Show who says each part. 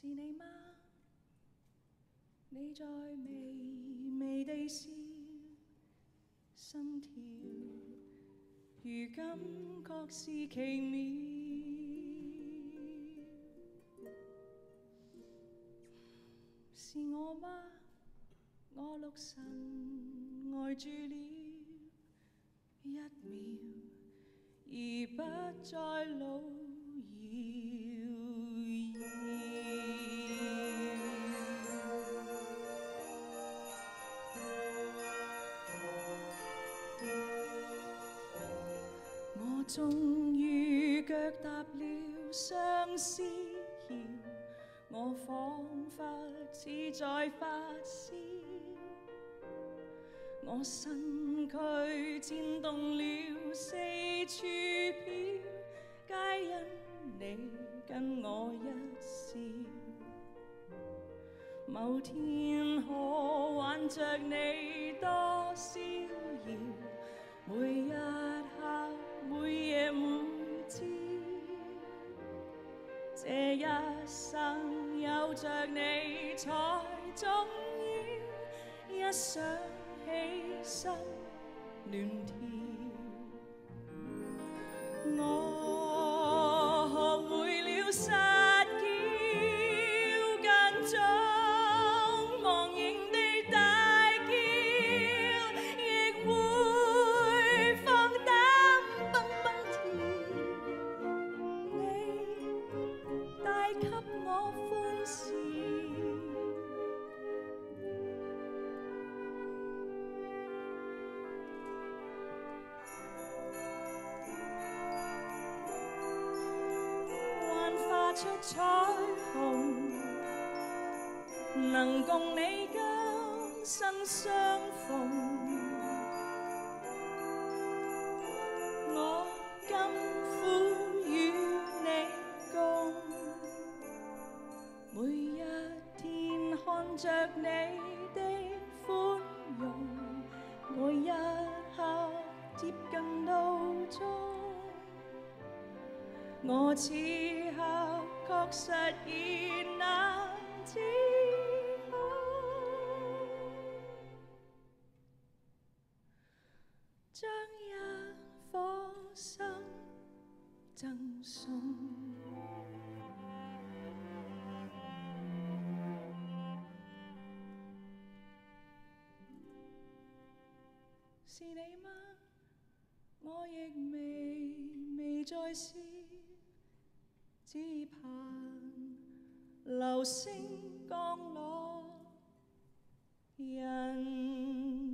Speaker 1: 是你吗？你在微微地笑，心跳如感觉是奇妙。是我吗？我六神呆住了，一秒而不再老矣。终于脚踏了相思桥，我仿佛似在发烧，我身躯颤动了四处飘，皆因你跟我一笑。某天可挽着你多逍遥，每一。一生有着你，才重要。一想起心暖跳。给我欢笑，幻化出彩虹，能共你今生相。着你的宽容，我一刻接近到终，我此刻确实已难自控，将一颗心赠送。是你吗？我亦未未再试，只盼流星降落人。